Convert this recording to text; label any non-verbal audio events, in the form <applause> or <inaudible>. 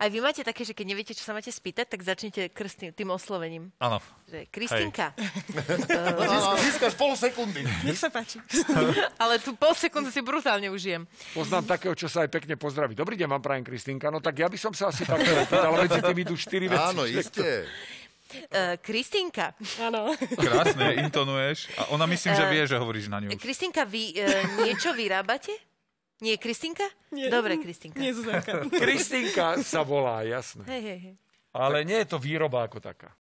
Aj vy máte také, že keď neviete, čo sa máte spýtať, tak začnite krstným, tým oslovením. Áno. Že Kristinka. <laughs> Získaš pol sekundy. Nech sa páči. <laughs> Ale tu pol sekundy si brutálne užijem. Poznám takého, čo sa aj pekne pozdraví. Dobrý deň, vám prajem Kristinka. No tak ja by som sa asi takto <laughs> opýtal, medzi tým idú štyri veci. Áno, iste. Uh, Kristinka. Áno. Krásne, intonuješ. A ona myslím, že Eh, vie, že hovoríš na ňu. Kristinka, vy uh, niečo vyrábate? Nie, Kristinka? Nie. Dobre, Kristinka. Nie, Zuzanka. <laughs> <laughs> Kristinka sa volá, jasné. Hej, hej, hej. Ale nie je to výroba ako taká.